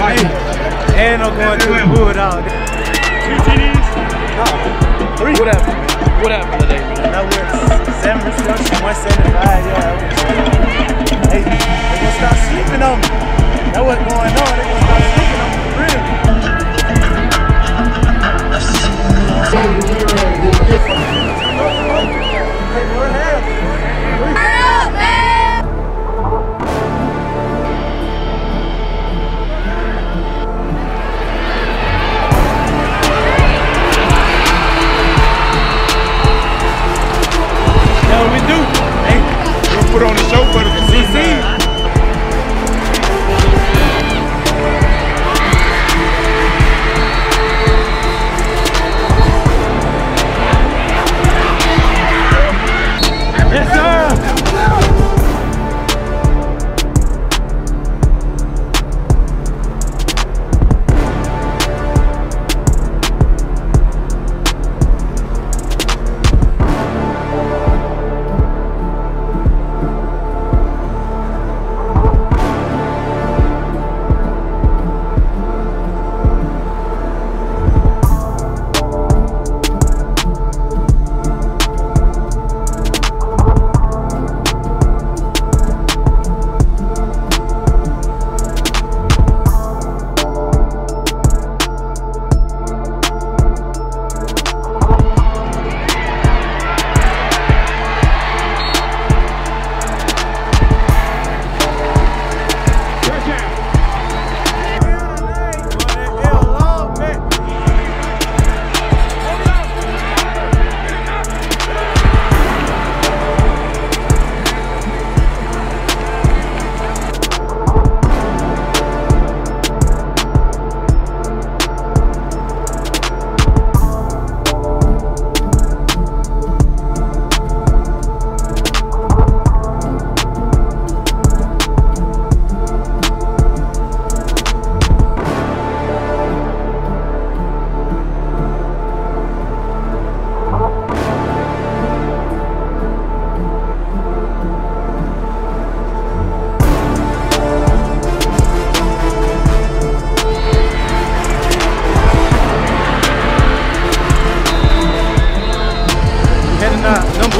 love going to the Bulldog. Two TDs? No, three. What happened. What happened today, man? That was seven receptions, 175. Yeah, that was, they, they gonna stop sleeping on me. That wasn't going on. They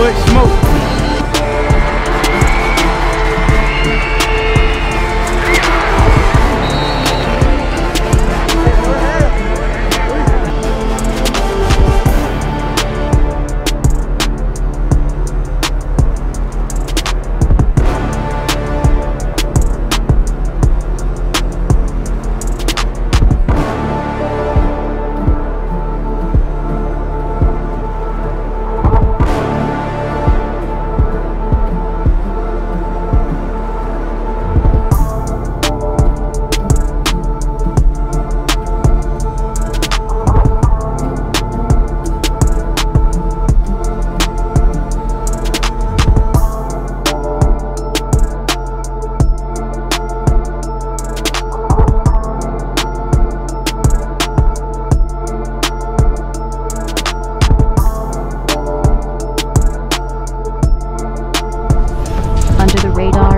up, smoke.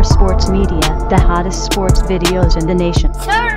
Sports Media, the hottest sports videos in the nation. Turn